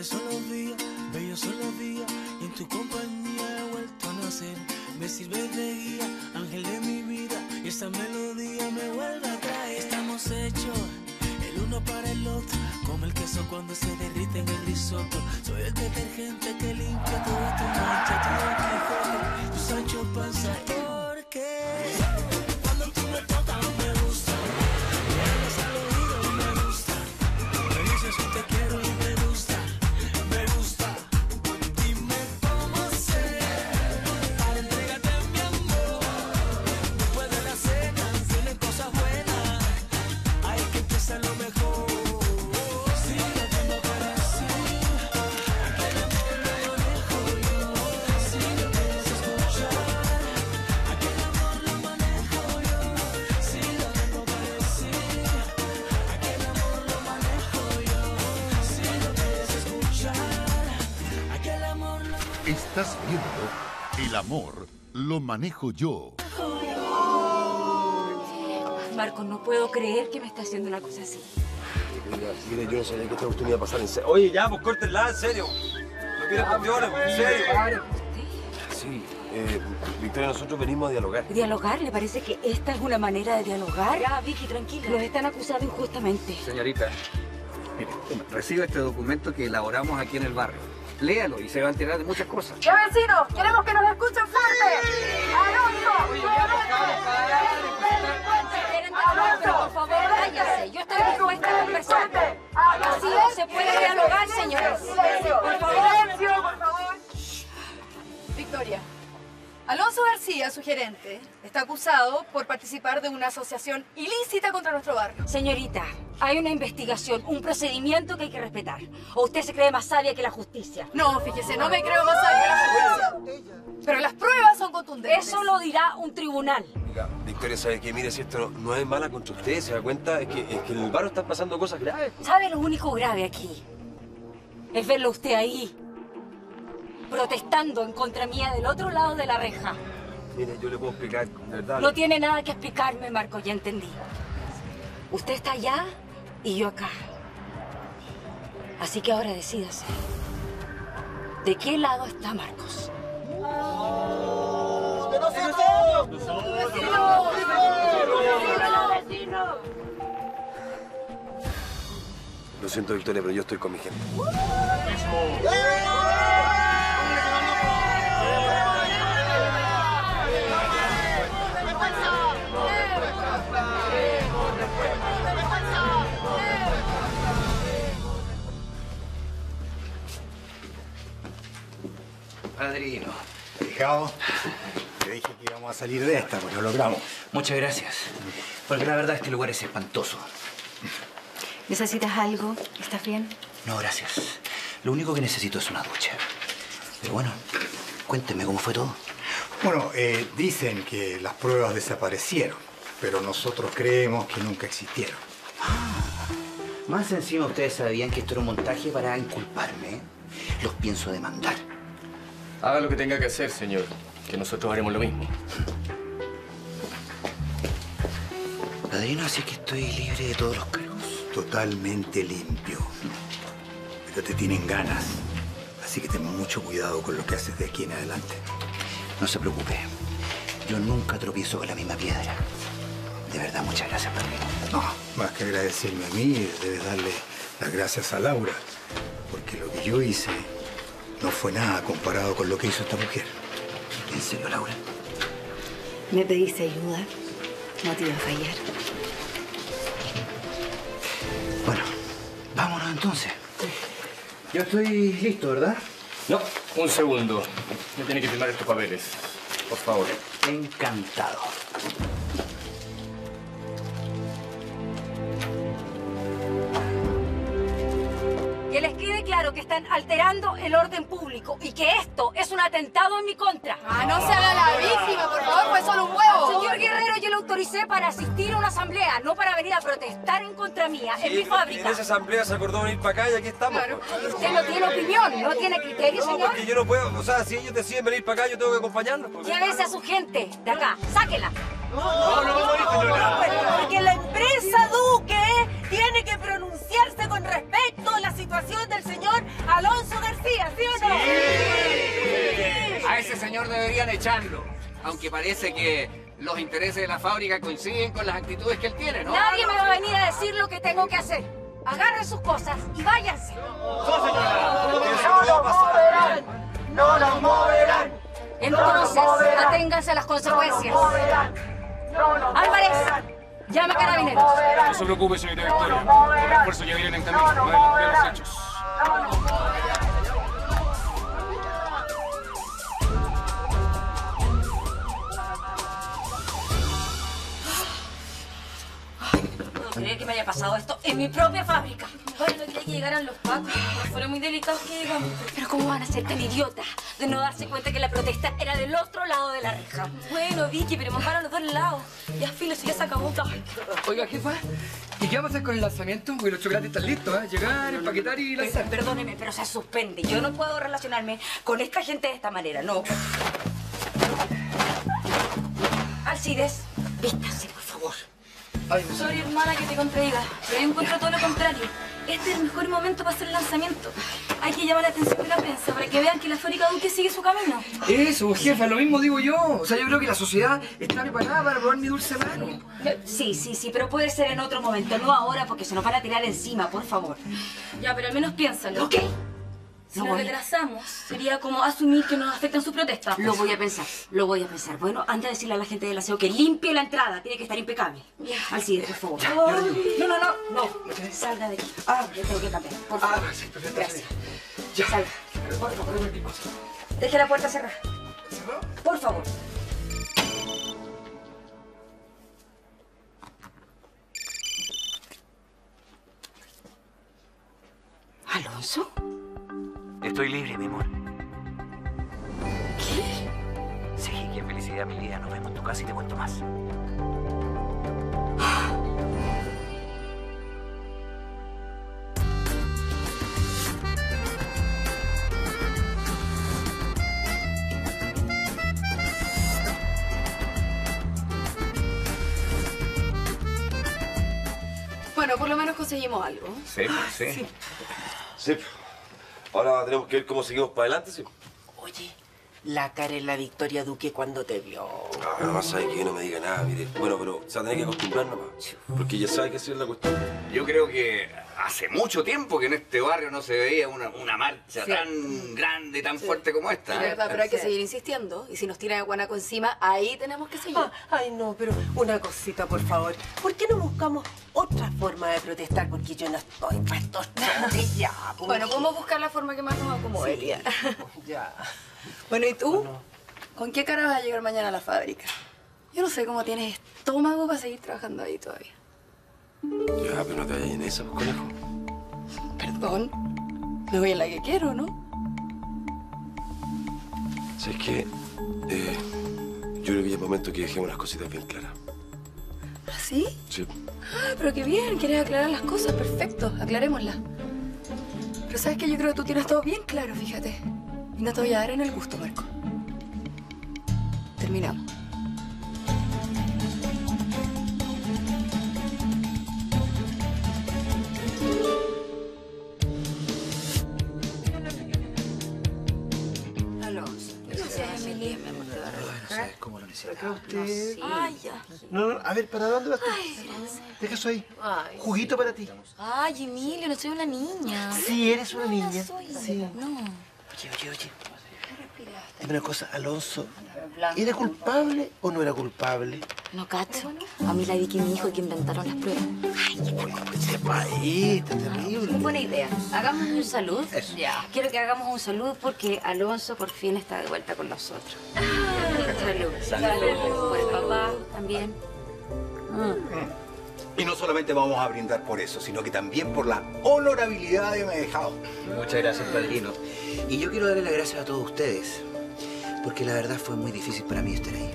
bellos son los días, bellos son los días, y en tu compañía he vuelto a nacer. Me sirves de guía, ángel de mi vida, y esta melodía me vuelve a traer. Estamos hechos el uno para el otro, como el queso cuando se derrite en el risotto. Soy el detergente que limpia toda tu mancha, tu Quijote, tu Sancho Panza. Estás viendo El amor lo manejo yo. Marcos, no puedo creer que me está haciendo una cosa así. Mire, yo no sabía que esta pasar en serio. Oye, ya, pues córtenla, en serio. No quieren campeones, en serio. Sí, eh, Victoria, nosotros venimos a dialogar. ¿Dialogar? ¿Le parece que esta es una manera de dialogar? Ya, Vicky, tranquila. Los están acusando injustamente. Señorita, mire, recibe este documento que elaboramos aquí en el barrio. Léalo y se va a enterar de muchas cosas. ¡Ya vecinos! ¡Queremos que nos escuchen fuerte! ¡Alonso! Pero por favor, váyase. Yo estoy dispuesta a conversar. Así no se puede dialogar, señores. Por favor. ¡Silencio, por favor! Victoria, Alonso García, su gerente, está acusado por participar de una asociación ilícita contra nuestro barrio. Señorita, hay una investigación, un procedimiento que hay que respetar. ¿O usted se cree más sabia que la justicia? No, fíjese, no me creo más sabia que la justicia. Pero las pruebas son contundentes. Eso lo dirá un tribunal. Victoria, ¿sabe qué? Mire, si esto no es mala contra usted, ¿se da cuenta? Es que, es que en el barrio están pasando cosas graves. ¿Sabe lo único grave aquí? Es verlo a usted ahí, protestando en contra mía del otro lado de la reja. Mire, yo le puedo explicar, de verdad. No tiene nada que explicarme, Marco, ya entendí. Usted está allá y yo acá. Así que ahora decídase. ¿De qué lado está Marcos? Lo siento, Victoria, pero yo estoy con mi gente. Padrino. Fijado, te dije que íbamos a salir de esta, pues lo logramos. Muchas gracias. Porque la verdad este lugar es espantoso. ¿Necesitas algo? ¿Estás bien? No, gracias. Lo único que necesito es una ducha. Pero bueno, cuénteme cómo fue todo. Bueno, eh, dicen que las pruebas desaparecieron, pero nosotros creemos que nunca existieron. Más encima ustedes sabían que esto era un montaje para inculparme. Los pienso demandar. Haga lo que tenga que hacer, señor, que nosotros haremos lo mismo. Padrino, así que estoy libre de todos los cargos. Totalmente limpio. Pero te tienen ganas. Así que ten mucho cuidado con lo que haces de aquí en adelante. No se preocupe. Yo nunca tropiezo con la misma piedra. De verdad, muchas gracias, padrino. No, más que agradecerme a mí, debes darle las gracias a Laura. Porque lo que yo hice no fue nada comparado con lo que hizo esta mujer. ¿En serio, Laura? Me pediste ayuda. No te iba a fallar. Bueno, vámonos entonces. Yo estoy listo, ¿verdad? No, un segundo. Me tiene que firmar estos papeles. Por favor. Encantado. Claro que están alterando el orden público y que esto es un atentado en mi contra. Ah, no se haga la víctima, por favor, fue solo un huevo. Señor Guerrero, yo lo autoricé para asistir a una asamblea, no para venir a protestar en contra mía, en mi En fábrica. esa asamblea se acordó venir para acá y aquí estamos. pues. Usted no tiene opinión, no tiene criterio, No, señor. porque yo no puedo, o sea, si ellos deciden venir para acá, yo tengo que acompañarlos. pues. Llévese a su gente de acá, sáquela. No, no ir, señora. Porque la empresa Duque tiene que pronunciarse con respecto actuación del señor Alonso García, ¿sí o no? Sí. A ese señor deberían echarlo, aunque parece que los intereses de la fábrica coinciden con las actitudes que él tiene, ¿no? Nadie me va a venir a decir lo que tengo que hacer. Agarren sus cosas y váyanse. ¡No, señora! ¡No los moverán! ¡No los moverán! Entonces, aténganse a las consecuencias. ¡No los moverán! ¡No los moverán! ¡Álvarez! Llama a carabineros. No se preocupe, señorita Victoria. Los refuerzos ya vienen en camino. Adelante de los hechos. No puedo creer que me haya pasado esto en mi propia fábrica. No quería que llegaran los pacos. Fueron muy delicados que llegamos. Pero ¿cómo van a ser tan idiotas de no darse cuenta que la protesta era del otro lado de la reja? Bueno, Vicky, pero hemos a los dos lados. Ya, filo, si ya se acabó. Ay, qué. Oiga, jefa, ¿y qué vamos a hacer con el lanzamiento? Porque los chocolates están listos, ¿eh? Llegar, empaquetar y lanzar. Perdóneme, pero se suspende. Yo no puedo relacionarme con esta gente de esta manera, no. Alcides, vístase, por favor. Ay, Sorry, hermana, que te contradiga, pero yo encuentro todo lo contrario. Este es el mejor momento para hacer el lanzamiento. Hay que llamar la atención de la prensa para que vean que la fábrica Duque sigue su camino. Eso, jefa, lo mismo digo yo. O sea, yo creo que la sociedad está preparada para probar mi dulce mano. Sí, sí, sí, pero puede ser en otro momento, no ahora porque se nos van a tirar encima, por favor. Ya, pero al menos piénsalo. Ok. Si nos voy. retrasamos, sería como asumir que nos afectan sus protestas. Lo voy a pensar, lo voy a pensar. Bueno, antes de decirle a la gente del aseo que limpie la entrada, tiene que estar impecable. Alcides, por favor. No, no, no, no. Salga de aquí. Ah, yo tengo que cambiar, por favor. Ah, sí, perfecto. Gracias. Ya. Salga, por favor. Deje la puerta cerrada. ¿Cerrado? Por favor. ¿Alonso? Estoy libre, mi amor. ¿Qué? Sí, qué felicidad, mi vida. Nos vemos en tu casa y te cuento más. Bueno, por lo menos conseguimos algo. Sí, sí. Sí. Ahora tenemos que ver cómo seguimos para adelante, sí. La cara en la Victoria Duque cuando te vio. Ah, nada más sabe que yo no me diga nada, mire. Bueno, pero se va a tener que acostumbrar nomás. Porque ya sabe que así es la cuestión. Yo creo que hace mucho tiempo que en este barrio no se veía una, una marcha Sí. tan grande, tan fuerte como esta. Es ¿eh? verdad, pero hay que seguir insistiendo. Y si nos tiran el guanaco encima, ahí tenemos que seguir. Ah, ay, no, pero una cosita, por favor. ¿Por qué no buscamos otra forma de protestar? Porque yo no estoy para estos ya. pues. Bueno, podemos buscar la forma que más nos acomode. Ya. Bueno, ¿y tú? ¿Con qué cara vas a llegar mañana a la fábrica? Yo no sé cómo tienes estómago para seguir trabajando ahí todavía. Ya, pero no te vayas en esa, pues, conejo. Perdón. Me voy en la que quiero, ¿no? Si es que. eh, yo creo que ya es momento que dejemos las cositas bien claras. ¿Así? Sí. Ah, pero qué bien. ¿Quieres aclarar las cosas? Perfecto. Aclarémoslas. Pero sabes que yo creo que tú tienes todo bien claro, fíjate. Y no te voy a dar en el gusto, Marco. Terminamos. Alonso. Gracias, Emily. Mi amor, te va a relajar. ¿Cómo lo necesitaba? usted? Ay, ya. No, no, a ver, ¿para dónde vas tú? Deja eso ahí. Juguito para ti. Ay, Emilio, no soy una niña. Sí, eres una niña. soy. Sí. No. Oye, oye, oye. Dime una cosa, Alonso. ¿Era culpable o no era culpable? No cacho. A mí la Vicky me dijo que inventaron las pruebas. Sepa ahí, está terrible. Buena idea. Hagamos un salud. Eso. Ya. Quiero que hagamos un salud porque Alonso por fin está de vuelta con nosotros. Salud. Salud. Por el papá también. Y no solamente vamos a brindar por eso, sino que también por la honorabilidad de haberme dejado. Muchas gracias, padrino. Y yo quiero darle las gracias a todos ustedes, porque la verdad fue muy difícil para mí estar ahí.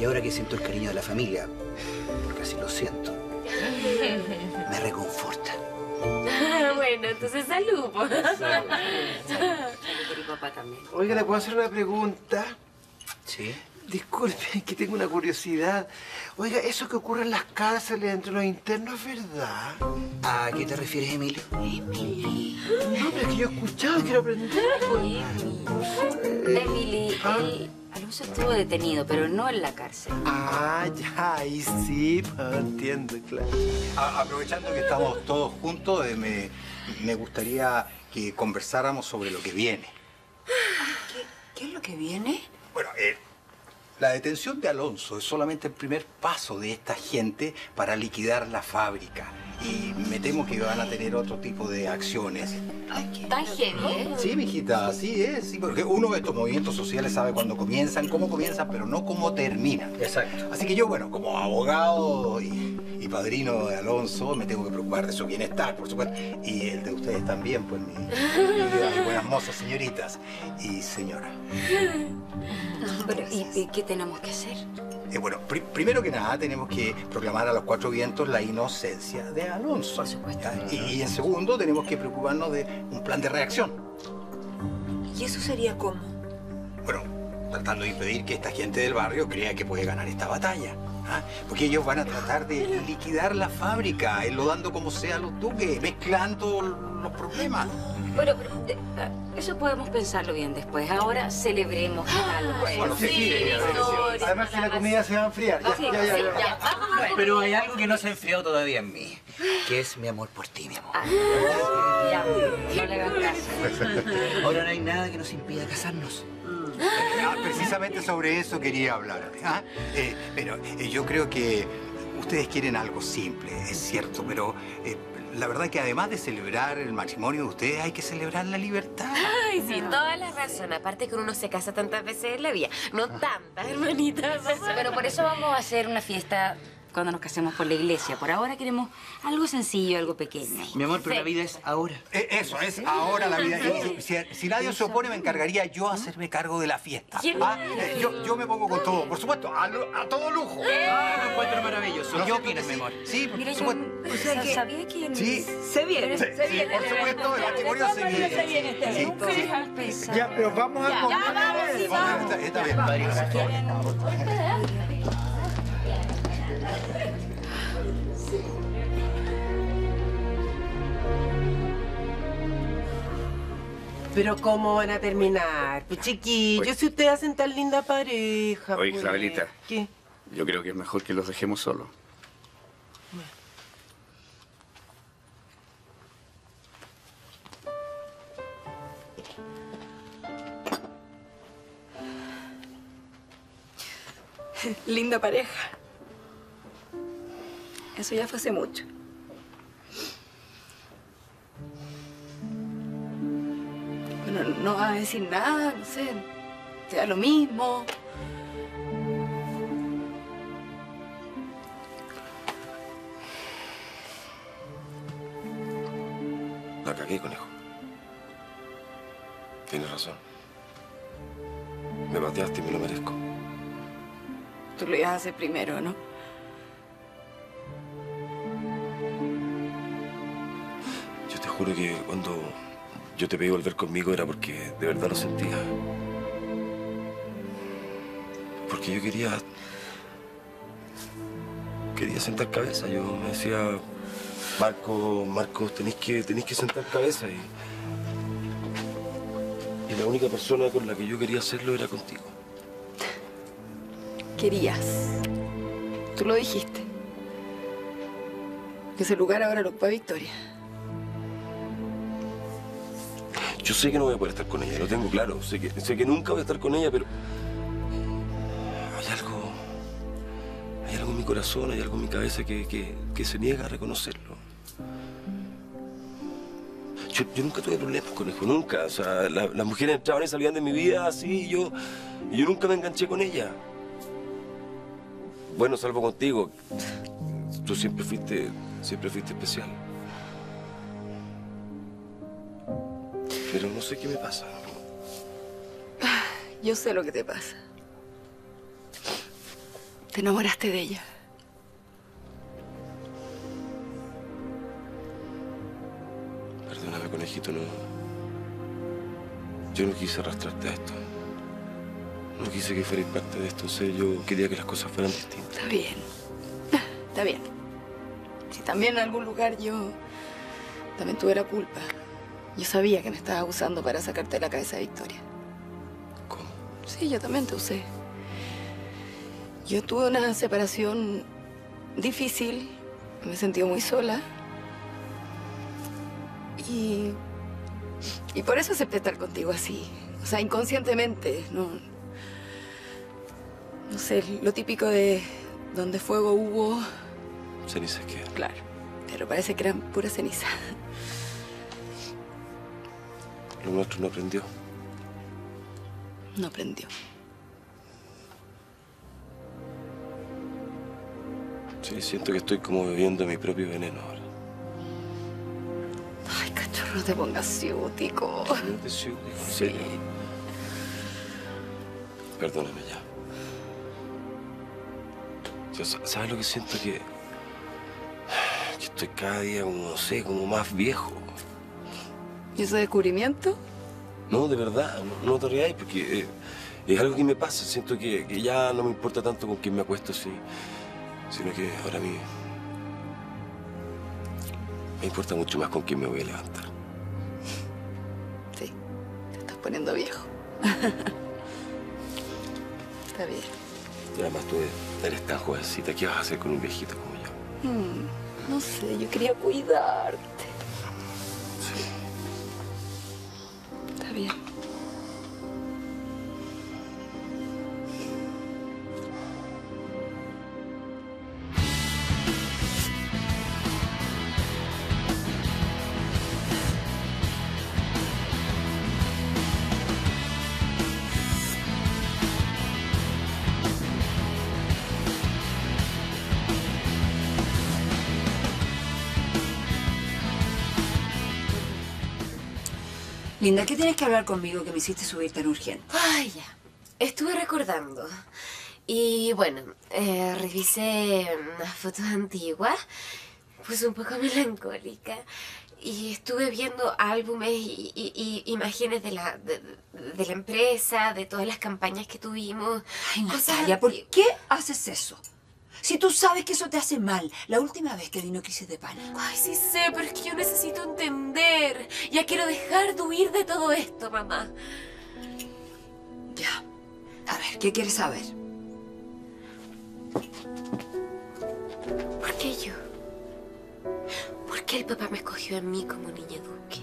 Y ahora que siento el cariño de la familia, porque así lo siento, me reconforta. bueno, entonces salud. Y papá también. Oiga, ¿le puedo hacer una pregunta? ¿Sí? Disculpe, es que tengo una curiosidad. Oiga, ¿eso que ocurre en las cárceles entre los internos es verdad? ¿A qué te refieres, Emilio? Emily. No, pero es que yo he escuchado y quiero aprender. Emily, el Alonso estuvo detenido, pero no en la cárcel. Ah, ya, ahí sí, entiendo, claro. A- aprovechando que estamos todos juntos, eh, me, me gustaría que conversáramos sobre lo que viene. ¿Qué es lo que viene? Bueno, eh, la detención de Alonso es solamente el primer paso de esta gente para liquidar la fábrica. Y me temo que van a tener otro tipo de acciones. Tan heavy, ¿eh? Sí, mijita, así es. Sí, porque uno de estos movimientos sociales sabe cuándo comienzan, cómo comienzan, pero no cómo terminan. Exacto. Así que yo, bueno, como abogado y, y padrino de Alonso, me tengo que preocupar de su bienestar, por supuesto. Y el de ustedes también, pues, mi, buenas mozas, señoritas y señora. Pero, ¿y, y qué tenemos que hacer? Eh, bueno, pri- primero que nada tenemos que proclamar a los cuatro vientos la inocencia de Alonso. Por supuesto. Y, y en segundo tenemos que preocuparnos de un plan de reacción. ¿Y eso sería cómo? Bueno, tratando de impedir que esta gente del barrio crea que puede ganar esta batalla. ¿ah? Porque ellos van a tratar de liquidar la fábrica, enlodando como sea a los duques, mezclando los problemas. Bueno, pero eh, eso podemos pensarlo bien después. Ahora celebremos algo. Bueno, sí, sí, Además que la comida se va a enfriar. Ya, Sí, ya, ya. Pero hay algo que no se ha enfriado todavía en mí, que es mi amor por ti, mi amor. Ya, no le hagan caso. Ahora no hay nada que nos impida casarnos. Ah, precisamente sobre eso quería hablar. ¿ah? Eh, pero eh, yo creo que ustedes quieren algo simple, es cierto, pero eh, la verdad que además de celebrar el matrimonio de ustedes, hay que celebrar la libertad. Ay, sí, toda la razón. Aparte que uno no se casa tantas veces en la vida. No tantas, hermanitas. Pero por eso vamos a hacer una fiesta cuando nos casemos por la iglesia. Por ahora queremos algo sencillo, algo pequeño. Mi amor, pero la vida es ahora. Eh, Eso, es ahora la vida. Y Si, si nadie se opone, me encargaría yo hacerme cargo de la fiesta. Ah, eh, yo, yo me pongo con todo, por supuesto, a, a todo lujo. Ah, lo encuentro maravilloso. No, ¿Qué opinas, mi amor? Sí, por Mira, yo supuesto. o sea, que sabía que... Sí. Se viene, Sí, se sí, viene. por supuesto, el matrimonio se viene. Se viene este Sí, sí. Pensar. Ya, pero vamos a Ya, vamos, sí, vamos. Está, está bien, padrino, Pero ¿cómo van a terminar? Pues chiquillos, si ustedes hacen tan linda pareja. Oye, pues. Isabelita. ¿Qué? Yo creo que es mejor que los dejemos solos. Linda pareja. Eso ya fue hace mucho. No vas a decir nada, no sé. Te da lo mismo. La cagué, conejo. Tienes razón. Me pateaste y me lo merezco. Tú lo ibas a hacer primero, ¿no? Yo te juro que cuando yo te pedí volver conmigo era porque de verdad lo sentía. Porque yo quería. Quería sentar cabeza. Yo me decía, Marco, Marcos, tenéis que, tenéis que sentar cabeza. Y, y la única persona con la que yo quería hacerlo era contigo. Querías. Tú lo dijiste. Que ese lugar ahora lo ocupa Victoria. Yo sé que no voy a poder estar con ella, lo tengo claro. Sé que, sé que nunca voy a estar con ella, pero. Hay algo. Hay algo en mi corazón, hay algo en mi cabeza que, que- se niega a reconocerlo. Yo, nunca tuve problemas con eso, nunca. O sea, la- las mujeres entraban y salían de mi vida así y yo, y yo nunca me enganché con ella. Bueno, salvo contigo. Tú siempre fuiste, siempre fuiste especial. Pero no sé qué me pasa. Yo sé lo que te pasa. Te enamoraste de ella. Perdóname, conejito, no. Yo no quise arrastrarte a esto. no quise que fuerais parte de esto. O sea, yo quería que las cosas fueran distintas. Está bien. Está bien. Si también en algún lugar yo también tuve la culpa. Yo sabía que me estabas usando para sacarte de la cabeza de Victoria. ¿Cómo? Sí, yo también te usé. Yo tuve una separación difícil. Me he sentido muy sola. Y. Y por eso acepté estar contigo así. O sea, inconscientemente. No. No sé, lo típico de donde fuego hubo. Cenizas quedan. Claro. Pero parece que eran pura ceniza. Lo nuestro no aprendió. No aprendió. Sí, siento que estoy como bebiendo mi propio veneno ahora. Ay, cachorro, te pongas ciútico. Te ciútico, en serio. Perdóname ya. Yo, ¿Sabes lo que siento? Que, que estoy cada día como, no sé, como más viejo. ¿Y ese descubrimiento? No, de verdad, no, no te rías porque eh, es algo que me pasa. Siento que, que ya no me importa tanto con quién me acuesto, sí, sino que ahora a mí me importa mucho más con quién me voy a levantar. Sí, te estás poniendo viejo. Está bien. Y además tú eres tan jovencita, ¿qué vas a hacer con un viejito como yo? Hmm, no sé, yo quería cuidarte. Linda, ¿qué tienes que hablar conmigo que me hiciste subir tan urgente? Ay, ya. Estuve recordando. Y bueno, eh, revisé unas fotos antiguas. Pues un poco melancólica. Y estuve viendo álbumes y, y- y imágenes de la, de, de la empresa, de todas las campañas que tuvimos. Ay, Natalia, ¿por qué haces eso? Si tú sabes que eso te hace mal. La última vez que vino crisis de pánico. Ay, sí sé, pero es que yo necesito entender. Ya quiero dejar de huir de todo esto, mamá. Ya. A ver, ¿qué quieres saber? ¿Por qué yo? ¿Por qué el papá me escogió a mí como niña duque?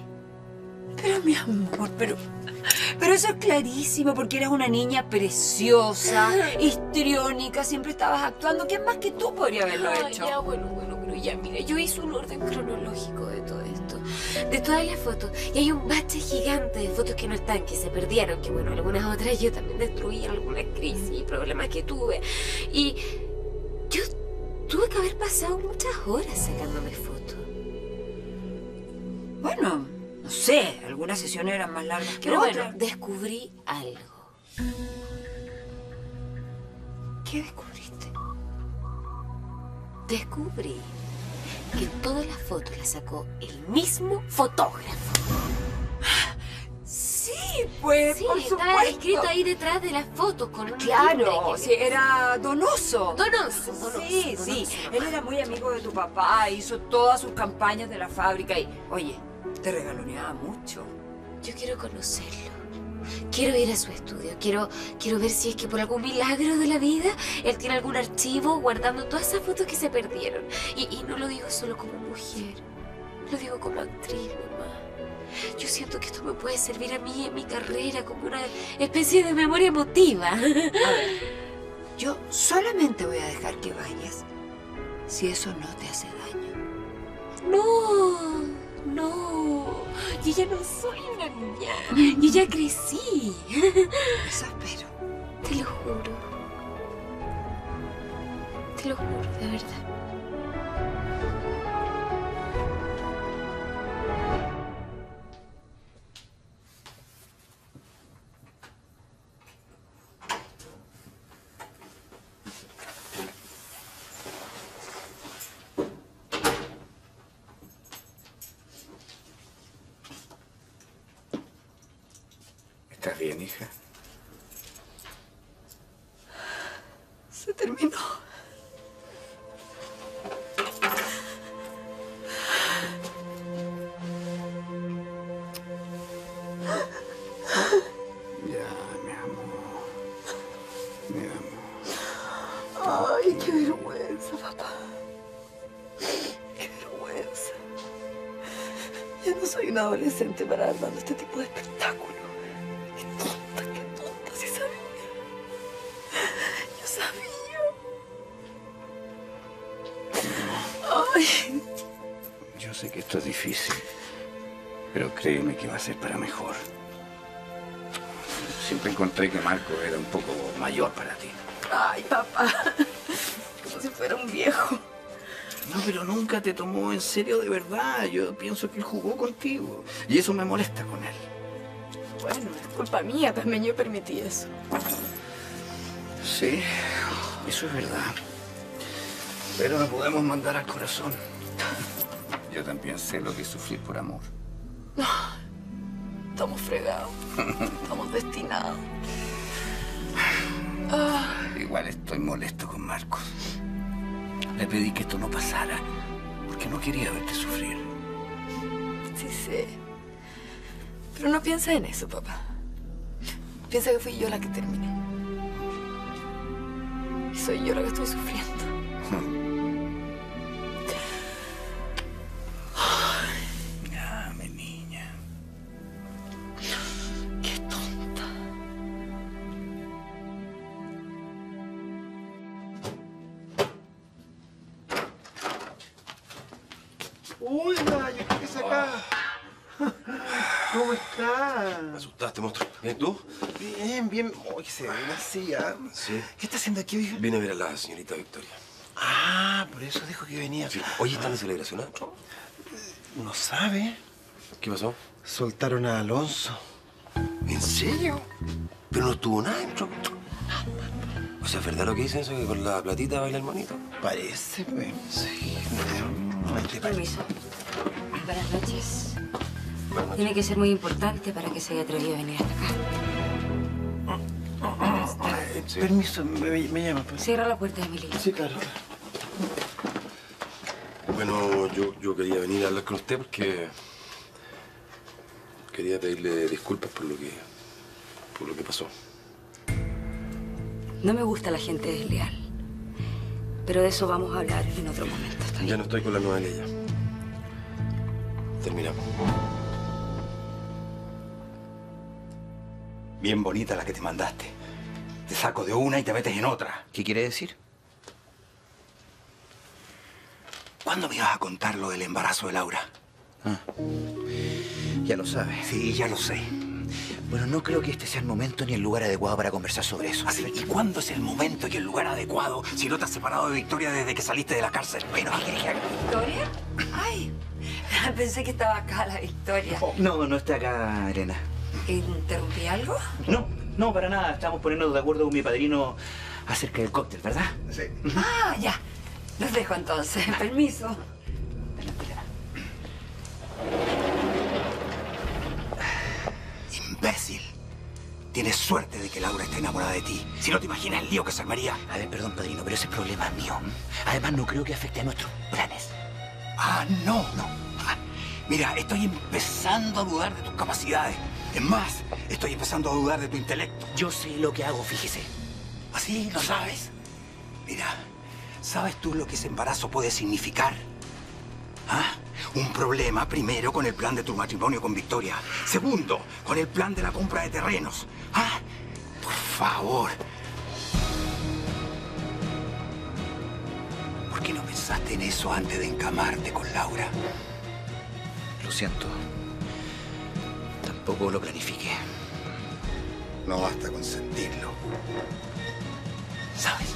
Pero mi amor, pero... Pero eso es clarísimo, porque eras una niña preciosa, histriónica, siempre estabas actuando. ¿Quién más que tú podría haberlo Ay, hecho? Ya, bueno, bueno, pero ya, mira, yo hice un orden cronológico de todo esto. De todas las fotos. Y hay un bache gigante de fotos que no están, que se perdieron, que bueno, algunas otras yo también destruí algunas crisis y problemas que tuve. Y yo tuve que haber pasado muchas horas sacándome fotos. Bueno, no sé, algunas sesiones eran más largas que Pero otras. bueno, descubrí algo. ¿Qué descubriste? Descubrí que todas las fotos las sacó el mismo fotógrafo. Sí, pues, Sí, por estaba supuesto. escrito ahí detrás de las fotos con un Claro, sí, era Donoso. Donoso, Donoso, Sí, sí. Él era muy amigo de tu papá, hizo todas sus campañas de la fábrica y, oye, te regaloneaba mucho. Yo quiero conocerlo. Quiero ir a su estudio. Quiero, quiero ver si es que por algún milagro de la vida él tiene algún archivo guardando todas esas fotos que se perdieron. Y, y no lo digo solo como mujer. Lo digo como actriz, mamá. Yo siento que esto me puede servir a mí en mi carrera como una especie de memoria emotiva. A ver, yo solamente voy a dejar que vayas si eso no te hace daño. No, no. Yo ya no soy una niña. Yo ya crecí. Eso espero. Te lo juro. Te lo juro, de verdad. No soy una adolescente para dar dando este tipo de pero créeme que va a ser para mejor. Siempre encontré que Marco era un poco mayor para ti. ay, papá. Como si fuera un viejo. No, pero nunca te tomó en serio de verdad. Yo pienso que él jugó contigo. Y eso me molesta con él. Bueno, es culpa mía, también yo permití eso. Sí, eso es verdad. Pero no podemos mandar al corazón. Yo también sé lo que es sufrir por amor. Estamos fregados. Estamos destinados. Igual estoy molesto con Marcos. Le pedí que esto no pasara porque no quería verte sufrir. sí sé. Pero no piensa en eso, papá. Piensa que fui yo la que terminé. Y soy yo la que estoy sufriendo. Sí. ¿Qué está haciendo aquí, oiga? Vine a ver a la señorita Victoria. Ah, por eso dijo que venía. Sí. Oye, ¿están de celebración? ah? No sabe. ¿Qué pasó? Soltaron a Alonso. ¿En serio? Pero no estuvo nada dentro. O sea, ¿es verdad lo que dicen eso que con la platita baila el monito? Parece, pues. Sí. Permiso. Buenas noches. Tiene que ser muy importante para que se haya atrevido a venir hasta acá. Eh, Permiso, me, me llama. Pues. Cierra la puerta, Emily. Sí, claro. Bueno, yo, yo quería venir a hablar con usted porque quería pedirle disculpas por lo que por lo que pasó. No me gusta la gente desleal. Pero de eso vamos a hablar en otro momento. ¿está bien? Ya no estoy con la nueva Leia. Terminamos. Bien bonita la que te mandaste. Te saco de una y te metes en otra. ¿Qué quiere decir? ¿Cuándo me ibas a contar lo del embarazo de Laura? Ya lo sabe. Sí, ya lo sé. Bueno, no creo que este sea el momento ni el lugar adecuado para conversar sobre eso. Así, ¿Y cuándo es el momento y el lugar adecuado si no te has separado de Victoria desde que saliste de la cárcel? Bueno, ¿qué quieres que haga? ¿Victoria? Ay, pensé que estaba acá la Victoria. No, no está acá, Elena. ¿Interrumpí algo? No, no, para nada. Estamos poniéndonos de acuerdo con mi padrino acerca del cóctel, ¿verdad? Sí. Ah, ya. Los dejo entonces. Permiso. Imbécil. Tienes suerte de que Laura está enamorada de ti. Si no te imaginas el lío que se armaría. A ver, perdón, padrino, pero ese problema es mío. Además, no creo que afecte a nuestros planes. Ah, no, no. Ah, Mira, estoy empezando a dudar de tus capacidades. Es más, estoy empezando a dudar de tu intelecto. Yo sé lo que hago, fíjese. ¿Así? ¿Lo sabes? Mira, ¿sabes tú lo que ese embarazo puede significar? ¿Ah? Un problema, primero, con el plan de tu matrimonio con Victoria. Segundo, con el plan de la compra de terrenos. ¿Ah? Por favor. ¿Por qué no pensaste en eso antes de encamarte con Laura? Lo siento. Tampoco lo planifiqué. No basta con sentirlo. ¿Sabes?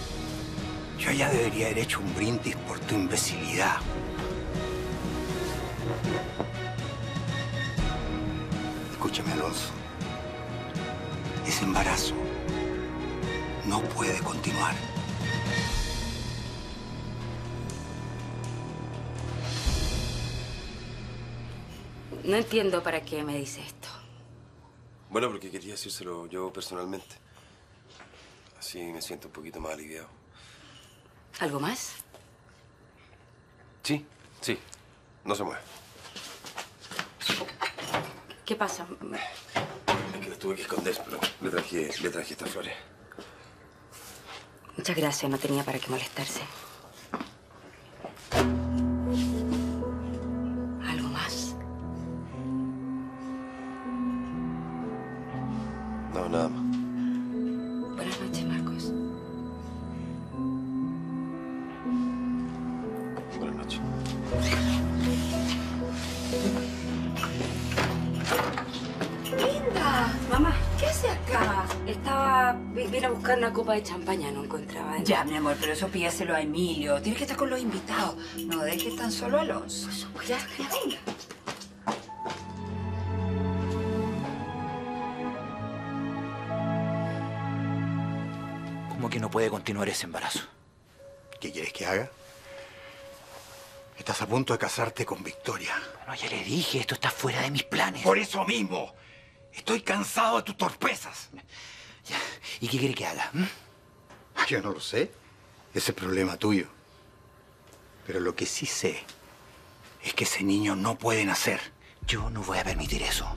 Yo ya debería haber hecho un brindis por tu imbecilidad. Escúchame, Alonso. Ese embarazo no puede continuar. No entiendo para qué me dice esto. Bueno, porque quería decírselo yo personalmente. Así me siento un poquito más aliviado. ¿Algo más? Sí, sí. No se mueve. ¿Qué pasa? Es que las tuve que esconder, pero le traje, le traje estas flores. Muchas gracias, no tenía para qué molestarse. Copa de champaña, no encontraba. Ya, mi amor, pero eso pídeselo a Emilio. Tienes que estar con los invitados. No dejes tan solo a Alonso. Ya, ya venga. ¿Cómo que no puede continuar ese embarazo? ¿Qué quieres que haga? Estás a punto de casarte con Victoria. No, ya le dije, esto está fuera de mis planes. Por eso mismo. Estoy cansado de tus torpezas. ¿Y qué quiere que haga? mm? Ah, Yo no lo sé. Ese es problema tuyo. Pero lo que sí sé es que ese niño no puede nacer. Yo no voy a permitir eso.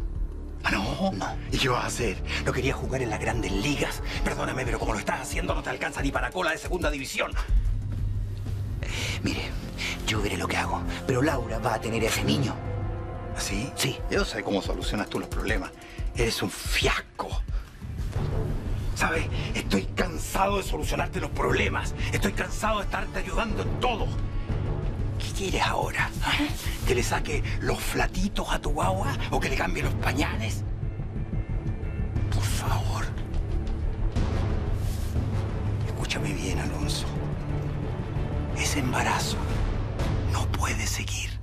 ¿Ah, no? No. ¿Y qué vas a hacer? ¿No querías jugar en las grandes ligas? Perdóname, pero como lo estás haciendo no te alcanza ni para cola de segunda división. Mire, yo veré lo que hago, pero Laura va a tener a ese niño. ¿Así? Sí. Yo sé cómo solucionas tú los problemas. Eres un fiasco. ¿Sabes? Estoy cansado de solucionarte los problemas. Estoy cansado de estarte ayudando en todo. ¿Qué quieres ahora? ah? ¿Que le saque los flatitos a tu guagua o que le cambie los pañales? Por favor. Escúchame bien, Alonso. Ese embarazo no puede seguir.